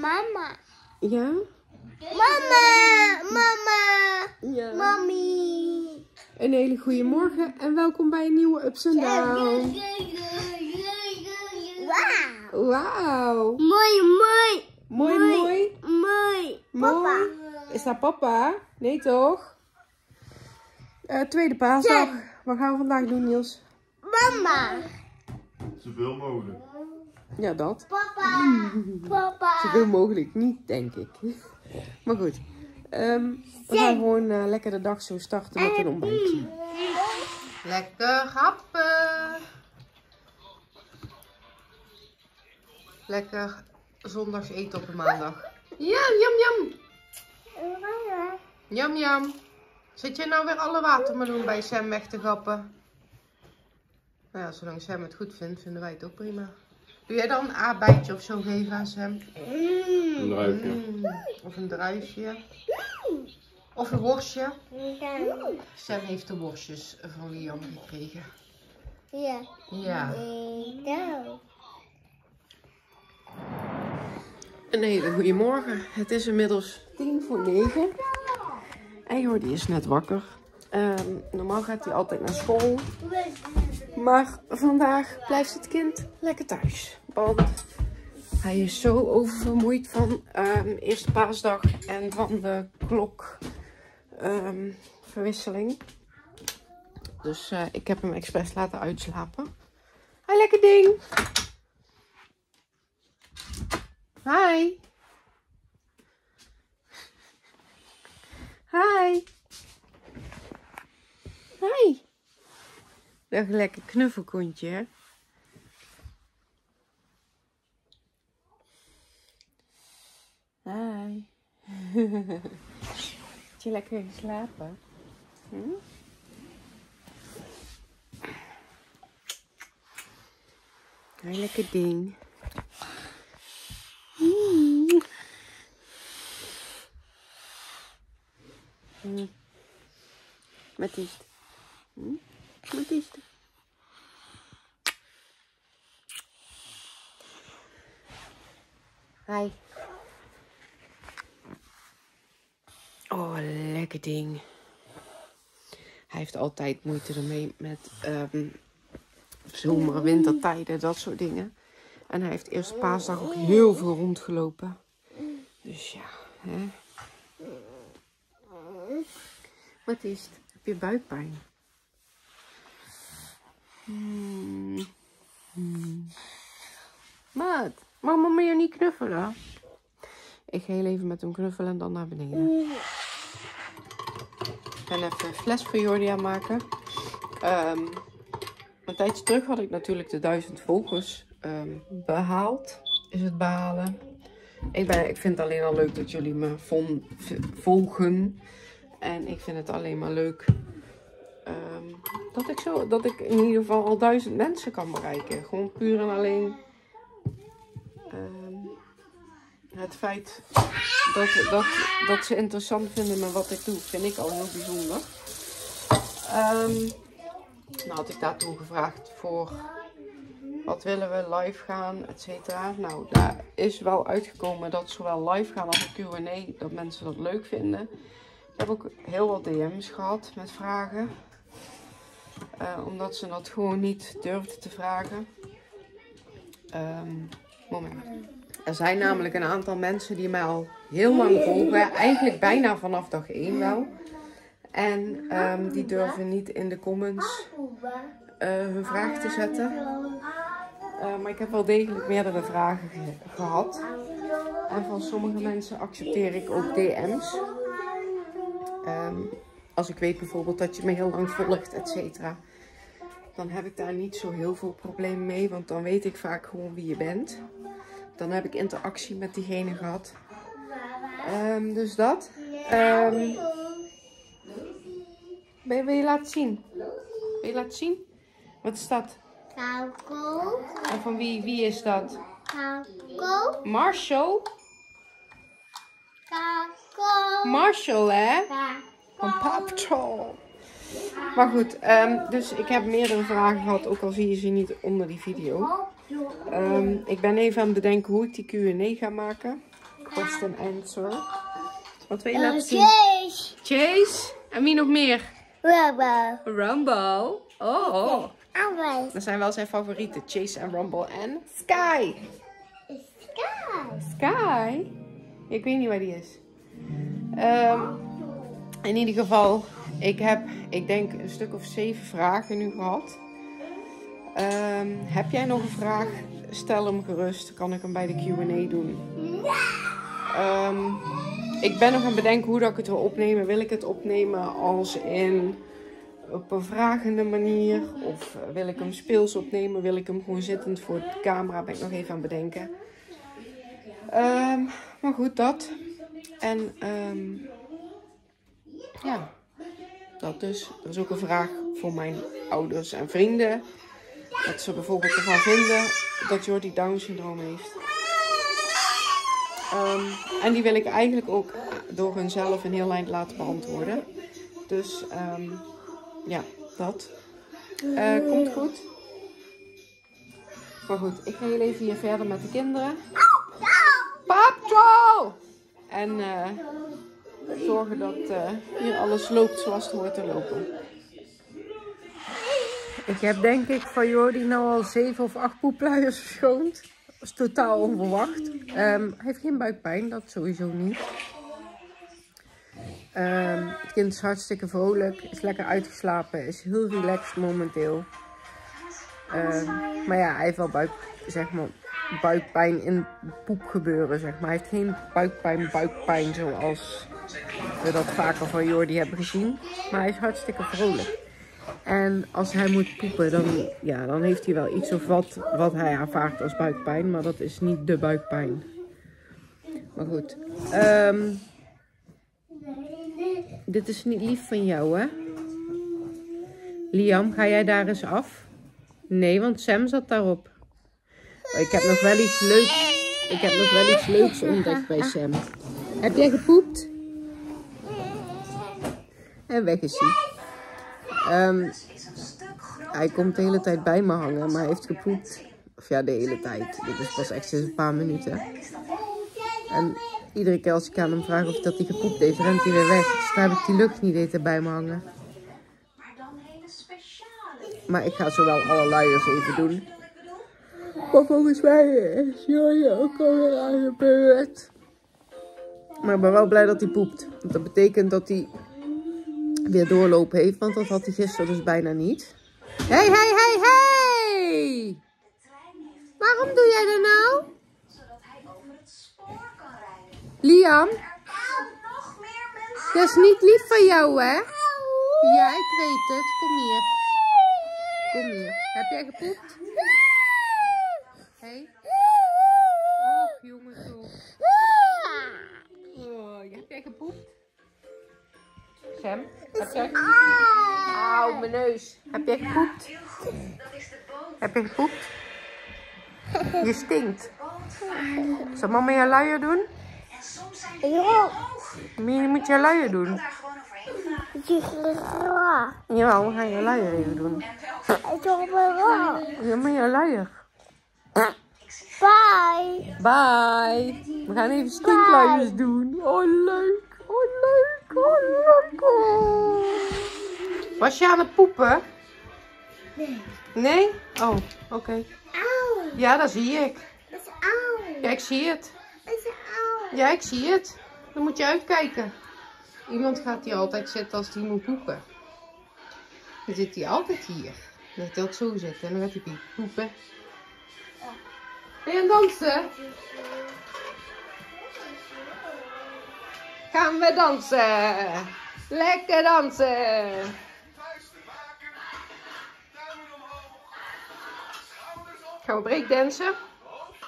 Mama. Ja? Mama. Mama. Ja. Mommy. Een hele goede morgen en welkom bij een nieuwe Ups and Down. Wauw. Wauw. Mooi, mooi. Mooi, mooi. Mooi. Mooi. Is dat papa? Nee toch? Eh, tweede paasdag. Wat gaan we vandaag doen Niels? Mama. Zoveel mogelijk. Ja, dat. Papa. Papa. Zoveel mogelijk niet, denk ik. Maar goed. Ehm, we gaan gewoon eh, lekker de dag zo starten met een ontbijtje. Lekker happen. Lekker zondags eten op een maandag. Ja, jam jam. Jam jam. Zit je nou weer alle watermeloen bij Sam weg te gappen? Nou ja, zolang Sam het goed vindt, vinden wij het ook prima. Doe jij dan een aardbeidje of zo geven aan Sam? Een druifje. Mm, Of een druifje. Of een worstje. Sam heeft de worstjes van Liam gekregen. Ja. Ja. Een hele goede morgen. Het is inmiddels tien voor negen. En die is net wakker. Ehm, normaal gaat hij altijd naar school. Maar vandaag blijft het kind lekker thuis. Want hij is zo oververmoeid van ehm, eerste paasdag en van de klokverwisseling. dus eh, ik heb hem expres laten uitslapen. Hi, lekker ding! Hi! Hi! Hi! Dag lekker knuffelkontje, hè? Je lekker geslapen? Hm? Ding. Hm. Hm? Oh, lekker ding. Hij heeft altijd moeite ermee met ehm zomer- wintertijden, dat soort dingen. En hij heeft eerst paasdag ook heel veel rondgelopen. Dus ja, hè. Wat is het? Heb je buikpijn? Hmm. Hmm. Mama, moet je niet knuffelen? Ik ga heel even met hem knuffelen en dan naar beneden. Ben even een fles voor Jordi aan maken. Ehm, een tijdje terug had ik natuurlijk de 1000 volgers ehm, behaald. Is het behalen. Ik, ben, ik vind het alleen al leuk dat jullie me von- volgen. En ik vind het alleen maar leuk ehm, dat, ik zo, dat ik in ieder geval al duizend mensen kan bereiken. Gewoon puur en alleen het feit dat, dat, dat ze interessant vinden met wat ik doe, vind ik al heel bijzonder. Ehm, nou had ik daar toen gevraagd voor wat willen we live gaan, et cetera. Nou, daar is wel uitgekomen dat zowel live gaan als een Q&A, dat mensen dat leuk vinden. Ik heb ook heel wat DM's gehad met vragen. Eh, omdat ze dat gewoon niet durfden te vragen. Ehm, moment. Er zijn namelijk een aantal mensen die mij al heel lang volgen. Eigenlijk bijna vanaf dag 1 wel. En ehm, die durven niet in de comments eh, hun vraag te zetten. Eh, maar ik heb wel degelijk meerdere vragen ge- gehad. En van sommige mensen accepteer ik ook DM's. Ehm, als ik weet bijvoorbeeld dat je me heel lang volgt, et cetera. Dan heb ik daar niet zo heel veel probleem mee. Want dan weet ik vaak gewoon wie je bent. Dan heb ik interactie met diegene gehad. Ehm, dus dat. Ehm, wil, je, wil je laten zien? Wil je laten zien? Wat is dat? Kauko. En van wie, wie is dat? Kauko. Marshall? Kauko. Marshall, hè? Van Paw Patrol. Maar goed, ehm, dus ik heb meerdere vragen gehad, ook al zie je ze niet onder die video. Ehm, ik ben even aan het bedenken hoe ik die Q&A ga maken. question answer. Wat wil je Uh, laten zien? Chase. Chase. En wie nog meer? Rubber. Rumble. Oh. Always. Dat zijn wel zijn favorieten. Chase en Rumble en Sky. Sky. Sky? Ik weet niet waar die is. Ehm, in ieder geval, ik heb, ik denk, een stuk of zeven vragen nu gehad. Ehm, heb jij nog een vraag? Stel hem gerust. Kan ik hem bij de Q&A doen? Ehm, ik ben nog aan het bedenken hoe dat ik het wil opnemen. Wil ik het opnemen als in op een vragende manier? Of wil ik hem speels opnemen? Wil ik hem gewoon zittend voor de camera? Ben ik nog even aan het bedenken. Ehm, maar goed, dat. En ja, dat dus. Er is ook een vraag voor mijn ouders en vrienden. Dat ze bijvoorbeeld ervan vinden dat Jordi Down syndroom heeft. Ehm, en die wil ik eigenlijk ook door hunzelf een heel eind laten beantwoorden. Dus ehm, ja, dat. Eh, komt goed. Maar goed, ik ga heel even hier verder met de kinderen. Patrol! En eh, zorgen dat eh, hier alles loopt zoals het hoort te lopen. Ik heb denk ik van Jordi nou al zeven of acht poepluiers verschoond. Dat is totaal onverwacht. Ehm, hij heeft geen buikpijn, dat sowieso niet. Ehm, het kind is hartstikke vrolijk, is lekker uitgeslapen, is heel relaxed momenteel. Ehm, maar ja, hij heeft wel buik, zeg maar, buikpijn in poepgebeuren, zeg maar. Hij heeft geen buikpijn, buikpijn zoals we dat vaker van Jordi hebben gezien. Maar hij is hartstikke vrolijk. En als hij moet poepen, dan, ja, dan heeft hij wel iets of wat wat hij ervaart als buikpijn. Maar dat is niet de buikpijn. Maar goed. Ehm, dit is niet lief van jou, hè? Liam, ga jij daar eens af? Nee, want Sam zat daarop. Oh, ik heb nog wel iets leuks. Ik heb nog wel iets leuks ontdekt bij Sam. Heb jij gepoept? En weg is hij. Ehm, hij komt de hele tijd bij me hangen, maar hij heeft gepoept. Of ja, de hele tijd. Dit is pas echt sinds een paar minuten. En iedere keer als ik aan hem vraag of dat hij gepoept heeft, rent hij weer weg. Dus daar heb ik die lucht niet eten bij me hangen. Maar ik ga zo wel alle luiers even doen. Maar volgens mij is Joje ook alweer aan de beurt. Maar ik ben wel blij dat hij poept. Want dat betekent dat hij weer doorlopen heeft. Want dat had hij gisteren dus bijna niet. Hé, hé, hé, hé! Waarom doe jij dat nou? Zodat hij over het spoor kan rijden. Liam, nog meer mensen. dat is niet lief van jou, hè? Ja, ik weet het. Kom hier. Kom hier. Heb jij gepoept? Hé? Hey? Och, jongen, toch. Oh, heb jij gepoept? Sam, heb jij... Auw, mijn neus. Heb jij gepoept? Heel goed. Dat is de boot. Heb je gepoept? Je stinkt. Zal mama je luier doen? En soms zijn die heel Ja. hoog. Je moet je luier doen. Daar gewoon overheen gaan. Ja, we gaan je luier even doen. Ja, maar je luier. Bye. Bye. We gaan even stinkluiers doen. Oh, leuk. Oh, leuk. Lekker. Was je aan het poepen? Nee. Nee? Oh, oké. Ja, dat zie ik. Dat is auw. Ja, ik zie het. Dat is auw. Ja, ik zie het. Dan moet je uitkijken. Iemand gaat hier altijd zitten als die moet poepen. Dan zit hij altijd hier. Dan gaat hij ook zo zitten en dan gaat hij poepen. Ben je aan het dansen? Gaan we dansen? Lekker dansen! Gaan we breakdansen?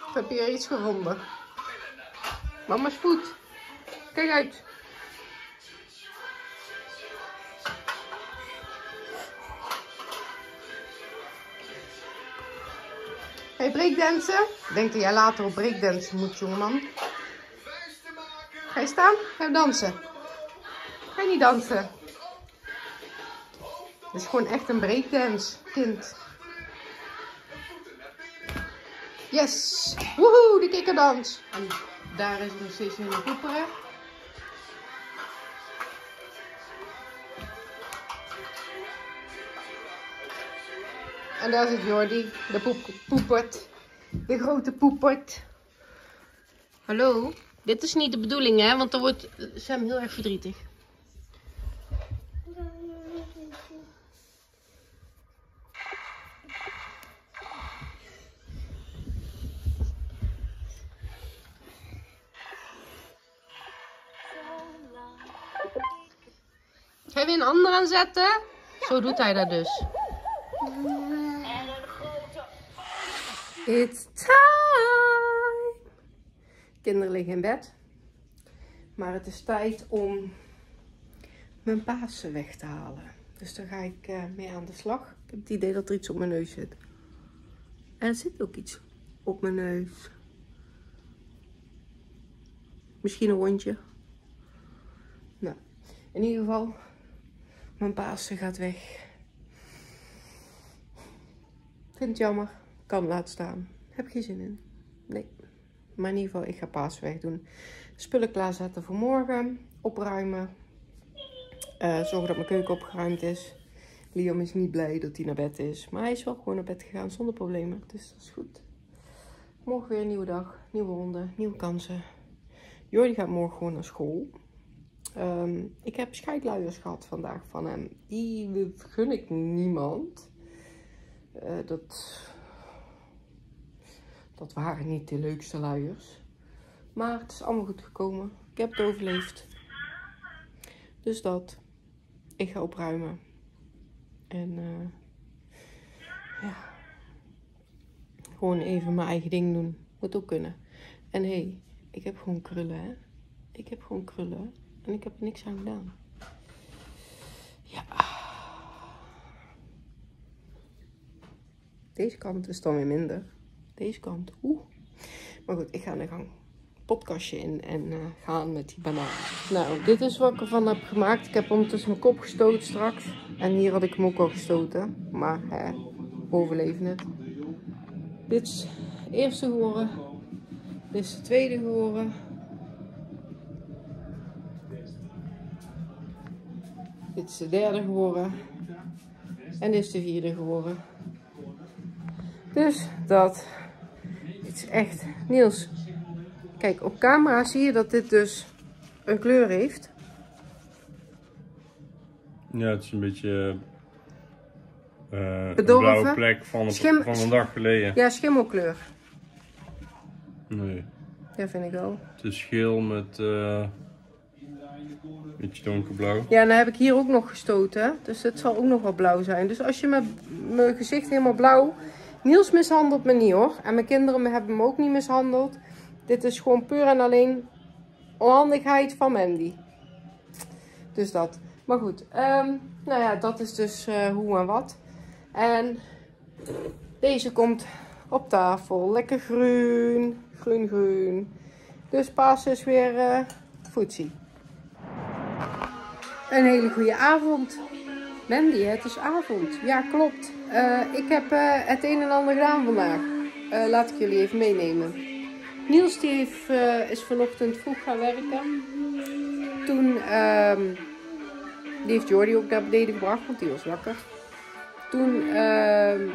Of heb je er iets gevonden? Mama's voet. Kijk uit. Je breakdansen? Denk dat jij later op breakdansen moet, jongeman. Ga je staan? Ga je dansen? Ga je niet dansen? Het is gewoon echt een breakdance, kind. Yes! Woehoe, de kikkerdans. Daar is nog steeds poeperen. En daar zit Jordi, de poep, poepert. De grote poepert. Hallo? Dit is niet de bedoeling, hè? Want dan wordt Sam heel erg verdrietig. Ga je weer een ander aanzetten? Zo doet hij dat dus. It's time! Kinderen liggen in bed. Maar het is tijd om mijn Pasen weg te halen. Dus daar ga ik eh, mee aan de slag. Ik heb het idee dat er iets op mijn neus zit. En er zit ook iets op mijn neus. Misschien een hondje. Nou, in ieder geval, mijn Pasen gaat weg. Vind het jammer. Kan laten staan. Heb geen zin in. Nee. Maar in ieder geval, ik ga Pasen weg doen. Spullen klaarzetten voor morgen. Opruimen. Eh, zorgen dat mijn keuken opgeruimd is. Liam is niet blij dat hij naar bed is. Maar hij is wel gewoon naar bed gegaan zonder problemen. Dus dat is goed. Morgen weer een nieuwe dag. Nieuwe ronde. Nieuwe kansen. Jordi gaat morgen gewoon naar school. Ehm, ik heb scheidluiers gehad vandaag van hem. Die gun ik niemand. Eh, dat, dat waren niet de leukste luiers. Maar het is allemaal goed gekomen. Ik heb het overleefd. Dus dat. Ik ga opruimen. En eh, ja. Gewoon even mijn eigen ding doen. Moet ook kunnen. En hé, hey, ik heb gewoon krullen hè. Ik heb gewoon krullen. En ik heb er niks aan gedaan. Ja. Deze kant is dan weer minder. Deze kant, oeh. Maar goed, ik ga aan de gang. Podcastje in en uh, gaan met die banaan. Nou, dit is wat ik ervan heb gemaakt. Ik heb ondertussen mijn kop gestoten straks. En hier had ik hem ook al gestoten. Maar hè, overleven het. Dit is de eerste geworden. Dit is de tweede geworden. Dit is de derde geworden. En dit is de vierde geworden. Dus dat. Het echt. Niels. Kijk, op camera zie je dat dit dus een kleur heeft. Ja, het is een beetje eh, een blauwe plek van, een- Schim- van een dag geleden. Ja, schimmelkleur. Nee, Ja, vind ik wel. het is geel met eh beetje donkerblauw. Ja, en dan heb ik hier ook nog gestoten. Dus het zal ook nog wel blauw zijn. Dus als je mijn, mijn gezicht helemaal blauw... Niels mishandelt me niet hoor. En mijn kinderen hebben me ook niet mishandeld. Dit is gewoon puur en alleen onhandigheid van Mandy. Dus dat. Maar goed. ehm, nou ja, dat is dus eh, hoe en wat. En deze komt op tafel. Lekker groen. Groen, groen. Dus paas is weer voetzie. Een hele goede avond. Mandy, het is avond. Ja, klopt. Eh, ik heb eh, het een en ander gedaan vandaag. Eh, laat ik jullie even meenemen. Niels die is vanochtend vroeg gaan werken. Toen ehm, heeft Jordi ook naar beneden gebracht, want die was wakker. Toen ehm,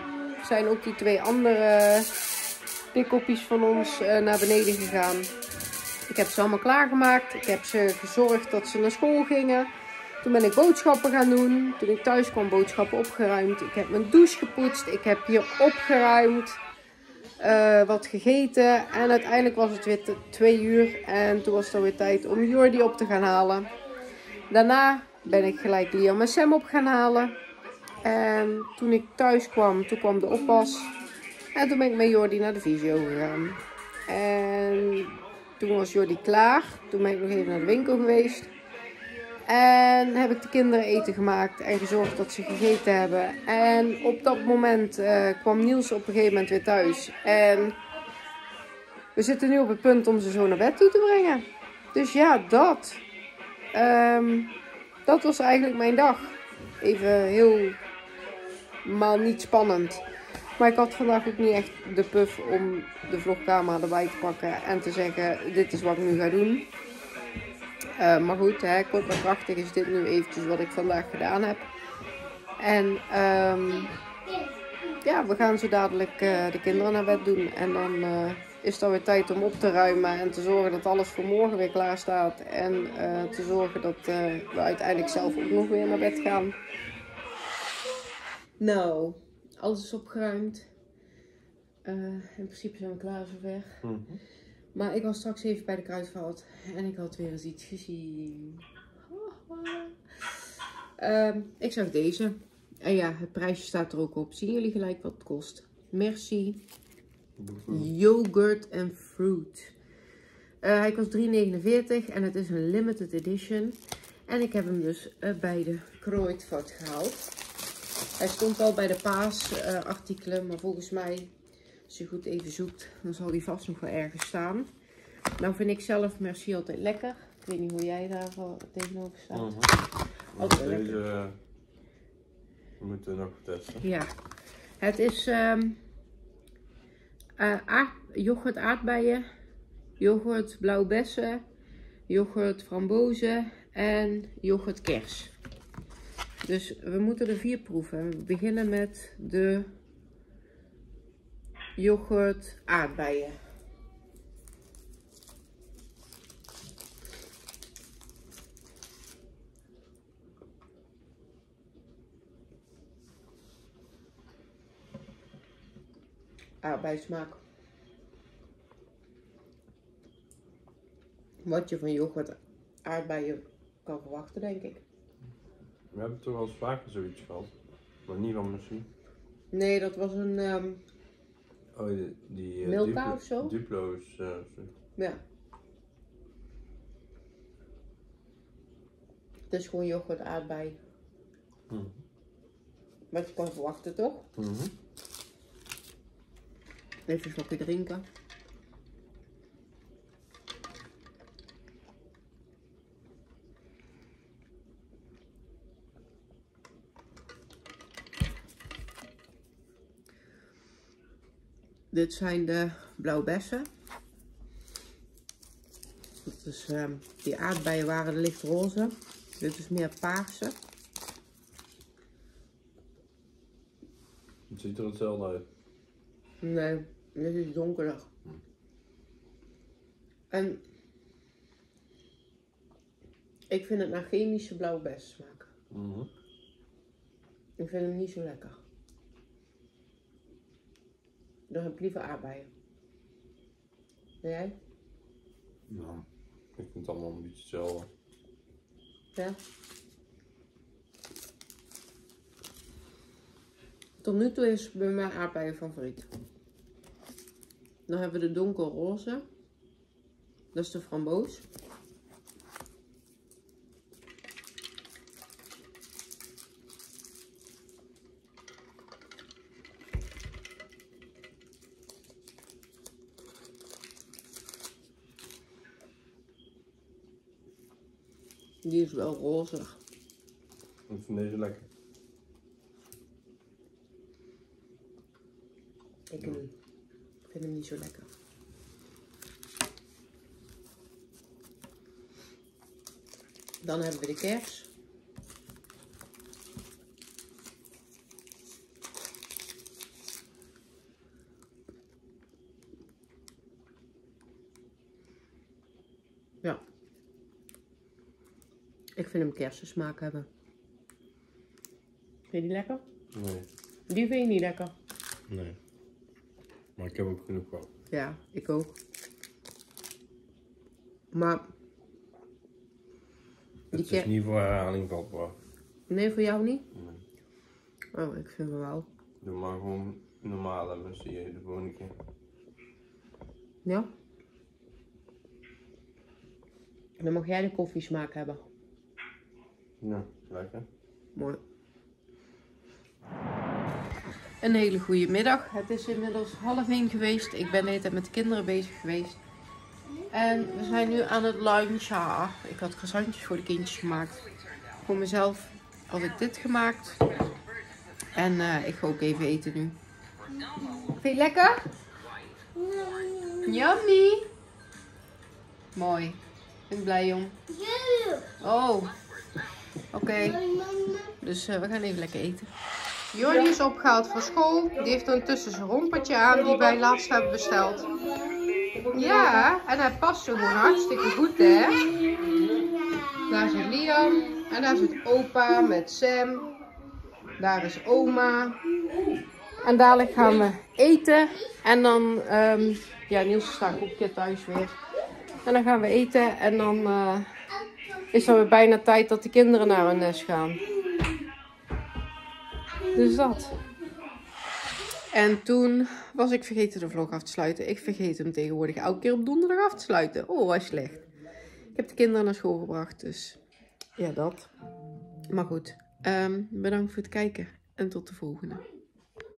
zijn ook die twee andere pikkoppies van ons naar beneden gegaan. Ik heb ze allemaal klaargemaakt. Ik heb ze gezorgd dat ze naar school gingen. Toen ben ik boodschappen gaan doen. Toen ik thuis kwam, boodschappen opgeruimd. Ik heb mijn douche gepoetst. Ik heb hier opgeruimd. eh, wat gegeten. En uiteindelijk was het weer twee uur. En toen was het alweer tijd om Jordi op te gaan halen. Daarna ben ik gelijk Liam en Sam op gaan halen. En toen ik thuis kwam, toen kwam de oppas. En toen ben ik met Jordi naar de visio gegaan. En toen was Jordi klaar. Toen ben ik nog even naar de winkel geweest. En heb ik de kinderen eten gemaakt en gezorgd dat ze gegeten hebben. En op dat moment eh, kwam Niels op een gegeven moment weer thuis. En we zitten nu op het punt om ze zo naar bed toe te brengen. Dus ja, dat. Ehm, dat was eigenlijk mijn dag. Even heel, maar niet spannend. Maar ik had vandaag ook niet echt de puff om de vlogcamera erbij te pakken en te zeggen, dit is wat ik nu ga doen. Eh, maar goed, hè, kort maar krachtig is dit nu eventjes wat ik vandaag gedaan heb. En ehm, ja, we gaan zo dadelijk eh, de kinderen naar bed doen. En dan eh, is het alweer tijd om op te ruimen en te zorgen dat alles voor morgen weer klaar staat. En te zorgen dat we uiteindelijk zelf ook nog weer naar bed gaan. Nou, alles is opgeruimd. In principe zijn we klaar zover. Mhm. Maar ik was straks even bij de kruidvat en ik had weer eens iets gezien. Ehm, ik zag deze. En ja, het prijsje staat er ook op. Zien jullie gelijk wat het kost? Merci. Yogurt and fruit. Eh, hij kost 3,49 en het is een limited edition. En ik heb hem dus eh, bij de Kruidvat gehaald. Hij stond al bij de paasartikelen, maar volgens mij, als je goed even zoekt, dan zal die vast nog wel ergens staan. Nou vind ik zelf merci altijd lekker. Ik weet niet hoe jij daar tegenover staat. Altijd wel Deze eh, we moeten nog testen. Ja, het is ehm eh, aard- yoghurt aardbeien, yoghurt blauwe bessen, yoghurt frambozen en yoghurt kers. Dus we moeten er vier proeven. We beginnen met de yoghurt aardbeien. aardbeismaak. Wat je van yoghurt aardbeien kan verwachten, denk ik. We hebben toch wel eens vaker zoiets gehad. Maar niet van misschien. Nee, dat was een, ehm, Oh, die, eh, Milka Duplo- of zo? Duplo's. eh, ja. Het is gewoon yoghurt aardbei. Mhm. Wat je kan verwachten, toch? Mhm. Even een slokje drinken. Dit zijn de blauwe bessen. Dat is, ehm, die aardbeien waren licht roze. Dit is meer paarse. Het ziet er hetzelfde uit. Nee, dit is donkerder. En ik vind het naar chemische blauwe bes smaken. Mhm. Ik vind hem niet zo lekker. Dan heb ik liever aardbeien. En jij? Nou, ik vind het allemaal een beetje hetzelfde. Ja? Tot nu toe is bij mij aardbeien favoriet. Dan hebben we de donkerroze. Dat is de framboos. Die is wel rozig. Ik vind deze lekker. Ik niet. Ik vind hem niet zo lekker. Dan hebben we de kers. Ja. Ik vind hem kersensmaak hebben. Vind je die lekker? Nee. Die vind je niet lekker. Nee. Maar ik heb ook genoeg gehad. Ja, ik ook. Maar. Het is niet voor herhaling vatbaar. Nee, voor jou niet? Nee. Oh, ik vind het wel. Doe maar gewoon normale mensen hier de volgende keer. Ja? Dan mag jij de koffiesmaak hebben. Ja, lekker. Mooi. Een hele goede middag. Het is inmiddels half één geweest. Ik ben de hele tijd met de kinderen bezig geweest. En we zijn nu aan het lunchen. Ik had croissantjes voor de kindjes gemaakt. Voor mezelf had ik dit gemaakt. En eh, ik ga ook even eten nu. Vind je het lekker? Yummy. Mooi. Ik ben blij om. Oh. Oké. Dus eh, we gaan even lekker eten. Jordi is opgehaald van school. Die heeft ondertussen zijn rompertje aan die wij laatst hebben besteld. Ja, en hij past gewoon hartstikke goed, hè? Daar zit Liam. En daar zit opa met Sam. Daar is oma. En dadelijk gaan we eten. En dan, ehm ja, Niels staat ook een keer thuis weer. En dan gaan we eten. En dan eh, is het weer bijna tijd dat de kinderen naar hun nest gaan. Dus dat. En toen was ik vergeten de vlog af te sluiten. Ik vergeet hem tegenwoordig elke keer op donderdag af te sluiten. Oh, wat slecht. Ik heb de kinderen naar school gebracht, dus ja, dat. Maar goed, ehm, bedankt voor het kijken en tot de volgende.